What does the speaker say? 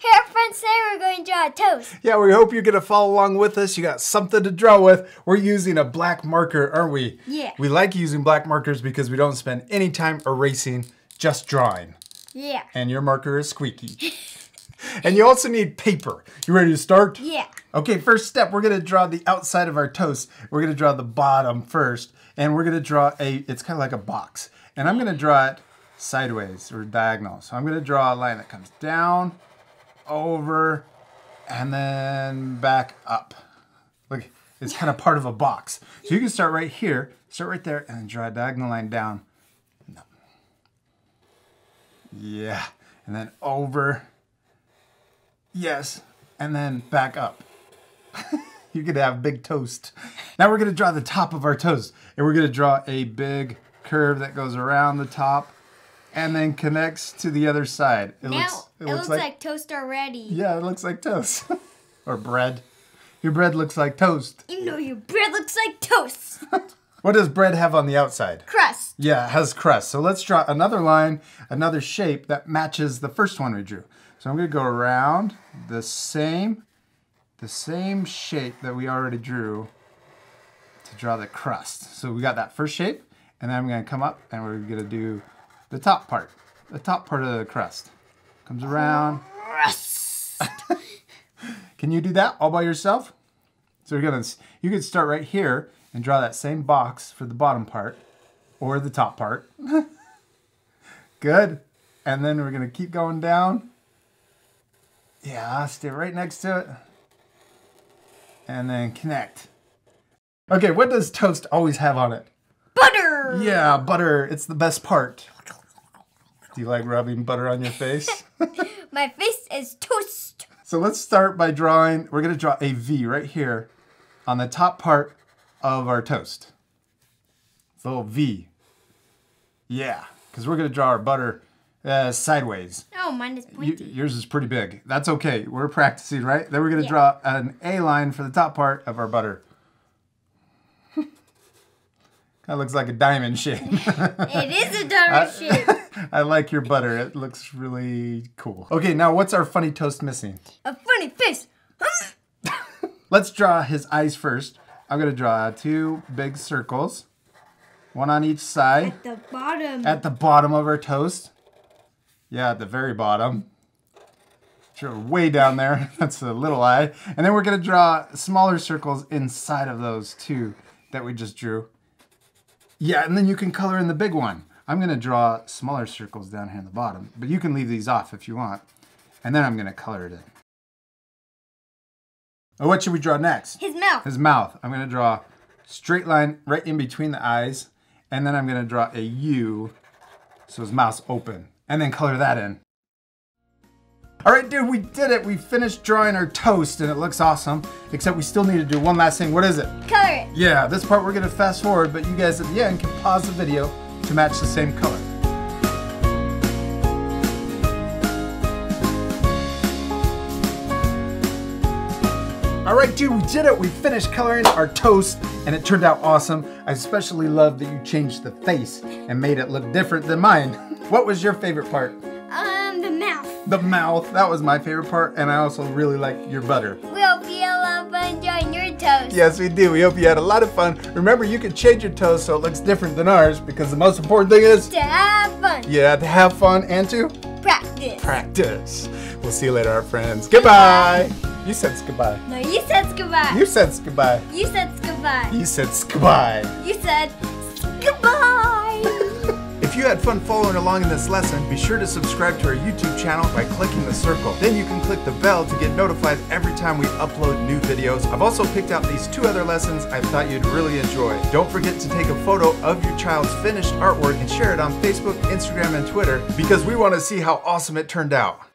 Hey friends, today we're going to draw a toast. Yeah, we hope you're gonna follow along with us. You got something to draw with. We're using a black marker, aren't we? Yeah. We like using black markers because we don't spend any time erasing, just drawing. Yeah. And your marker is squeaky. and you also need paper. You ready to start? Yeah. Okay, first step, we're gonna draw the outside of our toast. We're gonna draw the bottom first, and we're gonna draw a, it's kind of like a box. And I'm gonna draw it sideways or diagonal. So I'm gonna draw a line that comes down, over, and then back up. Look, it's kind of part of a box. So you can start right here, start right there, and draw a diagonal line down. No. Yeah, and then over. Yes, and then back up. you could have big toast. Now we're gonna draw the top of our toast, and we're gonna draw a big curve that goes around the top and then connects to the other side. It Now it looks, like, toast already. yeah, it looks like toast. or bread. Your bread looks like toast. You know your bread looks like toast. What does bread have on the outside? Crust. Yeah, it has crust. So let's draw another line, another shape that matches the first one we drew. So I'm gonna go around the same, the same shape that we already drew to draw the crust. So we got that first shape, and then I'm gonna come up and we're gonna do the top part, the top part of the crust. Comes around. Crust. Can you do that all by yourself? So you're gonna, you could start right here and draw that same box for the bottom part or the top part. Good. And then we're gonna keep going down. Yeah, stay right next to it. And then connect. Okay, what does toast always have on it? Butter. Yeah, butter. It's the best part. Do you like rubbing butter on your face? My face is toast. So let's start by drawing, we're gonna draw a V right here on the top part of our toast. It's a little V. Yeah, because we're gonna draw our butter uh, sideways. Oh, mine is pointy. yours is pretty big. That's okay. We're practicing, right? Then we're gonna Yeah. draw an A line for the top part of our butter. kind of looks like a diamond shape. it is a diamond shape. I like your butter. It looks really cool. Okay, now what's our funny toast missing? A funny face. Let's draw his eyes first. I'm gonna draw two big circles, one on each side, At the bottom. at the bottom of our toast. Yeah, at the very bottom. Sure, way down there. That's a little eye. And then we're gonna draw smaller circles inside of those two that we just drew. Yeah, and then you can color in the big one. I'm gonna draw smaller circles down here in the bottom, but you can leave these off if you want. And then I'm gonna color it in. Oh, what should we draw next? His mouth. His mouth. I'm gonna draw straight line right in between the eyes, and then I'm gonna draw a U, so his mouth's open, and then color that in. All right, dude, we did it. We finished drawing our toast, and it looks awesome. Except we still need to do one last thing. What is it? Color it. Yeah, this part we're gonna fast forward, but you guys at the end can pause the video to match the same color. All right, dude, we did it. We finished coloring our toast and it turned out awesome. I especially love that you changed the face and made it look different than mine. What was your favorite part? The mouth. That was my favorite part, and I also really like your butter. We hope you had a lot of fun drawing your toast. Yes, we do. We hope you had a lot of fun. Remember, you can change your toast so it looks different than ours because the most important thing is, To have fun. yeah, to have fun and to Practice. practice. We'll see you later, our friends. Goodbye. You said goodbye. No, you said goodbye. You said goodbye. You said goodbye. You said goodbye. You said goodbye. If you had fun following along in this lesson, be sure to subscribe to our YouTube channel by clicking the circle. Then you can click the bell to get notified every time we upload new videos. I've also picked out these two other lessons I thought you'd really enjoy. Don't forget to take a photo of your child's finished artwork and share it on Facebook, Instagram, and Twitter because we want to see how awesome it turned out.